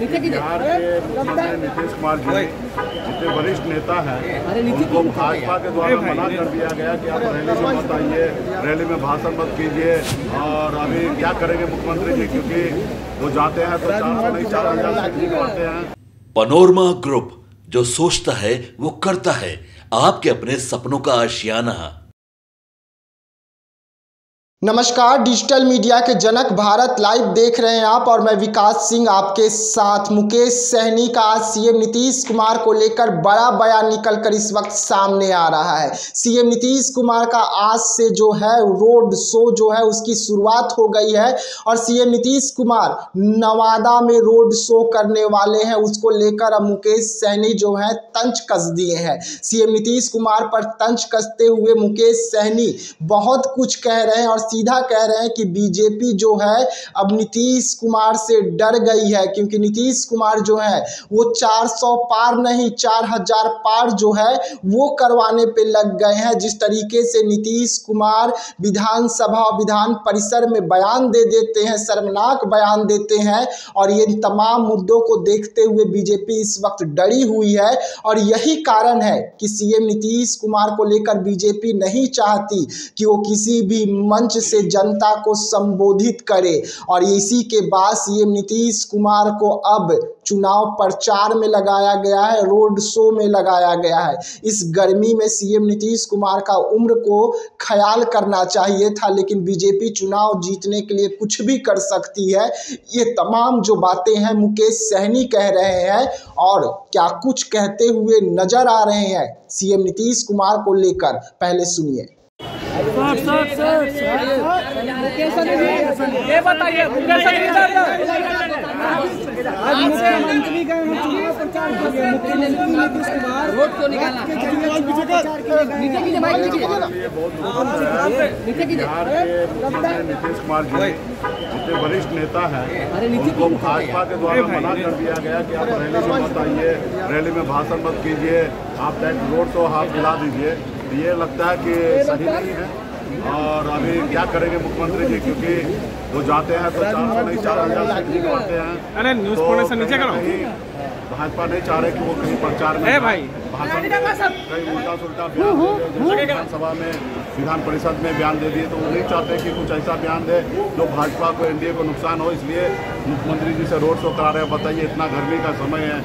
बिहार के मुख्यमंत्री नीतीश कुमार जी जितने वरिष्ठ नेता हैं उनको भाजपा के द्वारा मना कर दिया गया कि आप रैली में मत आइए रैली में भाषण मत कीजिए और अभी क्या करेंगे मुख्यमंत्री जी क्योंकि वो जाते हैं तो चार सौ नहीं चार हज़ार हैं। पनोरमा ग्रुप जो सोचता है वो करता है आपके अपने सपनों का आशियाना। नमस्कार, डिजिटल मीडिया के जनक भारत लाइव देख रहे हैं आप और मैं विकास सिंह आपके साथ। मुकेश सहनी का आज सीएम नीतीश कुमार को लेकर बड़ा बयान निकलकर इस वक्त सामने आ रहा है। सीएम नीतीश कुमार का आज से जो है रोड शो जो है उसकी शुरुआत हो गई है और सीएम नीतीश कुमार नवादा में रोड शो करने वाले हैं। उसको लेकर अब मुकेश सहनी जो है तंज कस दिए हैं। सीएम नीतीश कुमार पर तंज कसते हुए मुकेश सहनी बहुत कुछ कह रहे हैं और सीधा कह रहे हैं कि बीजेपी जो है, अब नीतीश कुमार से डर गई है, क्योंकि नीतीश कुमार जो है, वो 400 पार नहीं 4000 पार जो है, वो करवाने पे लग गए हैं। जिस तरीके से नीतीश कुमार विधानसभा विधान परिसर में बयान दे देते हैं, शर्मनाक बयान देते हैं, और ये तमाम मुद्दों को देखते हुए बीजेपी इस वक्त डरी हुई है, और यही कारण है कि सीएम नीतीश कुमार को लेकर बीजेपी नहीं चाहती कि वो किसी भी मंच से जनता को संबोधित करे। और इसी के बाद सीएम नीतीश कुमार को अब चुनाव प्रचार में लगाया गया है, रोड शो में लगाया गया है। इस गर्मी में सीएम नीतीश कुमार का उम्र को ख्याल करना चाहिए था, लेकिन बीजेपी चुनाव जीतने के लिए कुछ भी कर सकती है। ये तमाम जो बातें हैं, मुकेश सहनी कह रहे हैं और क्या कुछ कहते हुए नज़र आ रहे हैं, सीएम नीतीश कुमार को लेकर। पहले सुनिए। ये बताइए मुकेश सर इधर आज मुख्यमंत्री का चुनाव प्रचार कर रहे हैं। मुख्यमंत्री नीतीश कुमार वोट को निकालना नीचे कीजिए नीचे ये कीजिए नीतीश कुमार जी जितने वरिष्ठ नेता हैं उनको भाजपा के द्वारा मना कर दिया गया कि आप रैली में मत आइए रैली में भाषण मत कीजिए आप टैक्स रोड शो हाथ दिला दीजिए। ये लगता है कि सही नहीं है। और अभी क्या करेंगे मुख्यमंत्री जी क्योंकि वो जाते हैं तो चार सौ नहीं चार हज़ार से हैं। अरे न्यूज़ तो पढ़ने से नीचे करो। भाजपा नहीं चाह रहे कि वो कहीं प्रचार में भाई। कहीं उल्टा सुल्टा बयान दे दे, विधानसभा में विधान परिषद में बयान दे दिए तो वो नहीं चाहते कि कुछ ऐसा बयान दे जो भाजपा को एनडीए को नुकसान हो। इसलिए मुख्यमंत्री जी से रोड शो करा रहे हैं। बताइए इतना गर्मी का समय है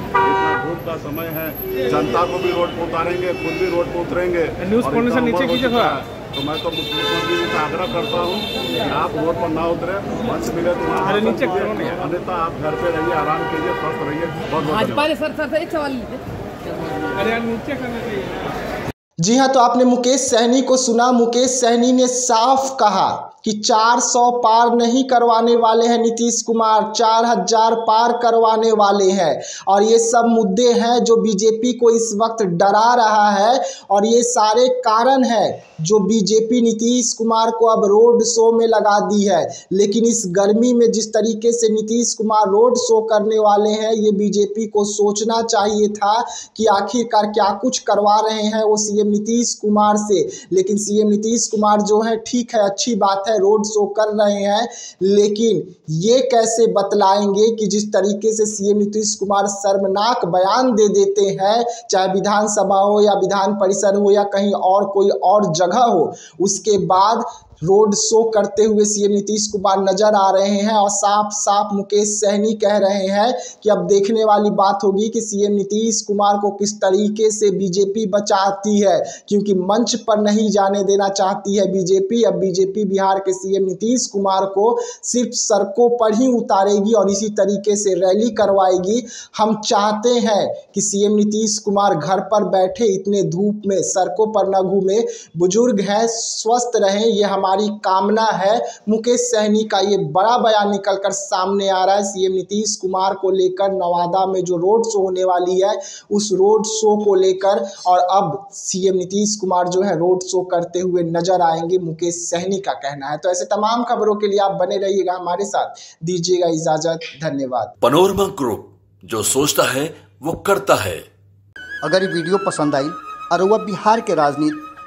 धूप का समय है। जनता को भी रोड पर उतारेंगे खुद भी रोड पर उतरेंगे न्यूज़ से नीचे हो कीजिए थोड़ा। तो मैं तो मुख्यमंत्री जी से आग्रह करता हूँ कि आप रोड पर ना उतरे मंच मिले तो अरे नीचे करो अन्यथा आप घर पे रहिए आराम कीजिए स्वस्थ रहिए बहुत बहुत भाजपा ने सर सर एक सवाल अरे यार नीचे करना चाहिए। जी हाँ तो आपने मुकेश सहनी को सुना। मुकेश सहनी ने साफ़ कहा कि 400 पार नहीं करवाने वाले हैं नीतीश कुमार 4000 पार करवाने वाले हैं। और ये सब मुद्दे हैं जो बीजेपी को इस वक्त डरा रहा है और ये सारे कारण हैं जो बीजेपी नीतीश कुमार को अब रोड शो में लगा दी है। लेकिन इस गर्मी में जिस तरीके से नीतीश कुमार रोड शो करने वाले हैं, ये बीजेपी को सोचना चाहिए था कि आखिरकार क्या कुछ करवा रहे हैं वो सीएम नीतीश कुमार से। लेकिन सीएम नीतीश कुमार जो है, ठीक है, अच्छी बात है रोड शो कर रहे हैं, लेकिन ये कैसे बतलाएँगे कि जिस तरीके से सीएम नीतीश कुमार शर्मनाक बयान दे देते हैं, चाहे विधानसभा हो या विधान परिसर हो या कहीं और कोई और जगह हो, उसके बाद रोड शो करते हुए सीएम नीतीश कुमार नज़र आ रहे हैं और साफ़ साफ़ मुकेश सहनी कह रहे हैं कि अब देखने वाली बात होगी कि सीएम नीतीश कुमार को किस तरीके से बीजेपी बचाती है, क्योंकि मंच पर नहीं जाने देना चाहती है बीजेपी। अब बीजेपी बिहार के सीएम नीतीश कुमार को सिर्फ़ सड़कों पर ही उतारेगी और इसी तरीके से रैली करवाएगी। हम चाहते हैं कि सीएम नीतीश कुमार घर पर बैठे, इतने धूप में, सड़कों पर न घूमे। बुज़ुर्ग हैं, स्वस्थ रहें, ये हमारी कामना है। मुकेश सहनी का ये बड़ा बयान निकल कर सामने आ रहा है। सीएम नीतीश कुमार को लेकर नवादा में जो रोड शो होने वाली है उस रोड शो को लेकर और अब सीएम नीतीश कुमार जो है रोड शो करते हुए नज़र आएँगे मुकेश सहनी का कहना है। तो ऐसे तमाम खबरों के लिए आप बने रहिएगा हमारे साथ। दीजिएगा इजाज़त। धन्यवाद। पनोरमा ग्रुप जो सोचता है वो करता है। अगर ये वीडियो पसंद आई और वह बिहार के राजनीति